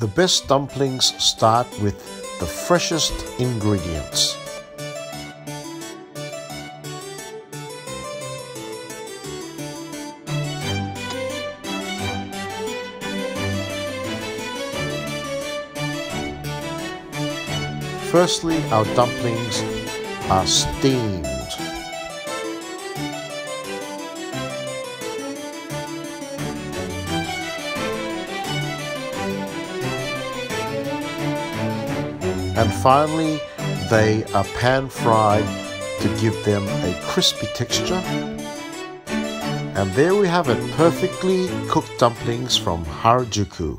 The best dumplings start with the freshest ingredients. Firstly, our dumplings are steamed. And finally, they are pan fried to give them a crispy texture. And there we have it, perfectly cooked dumplings from Harajuku.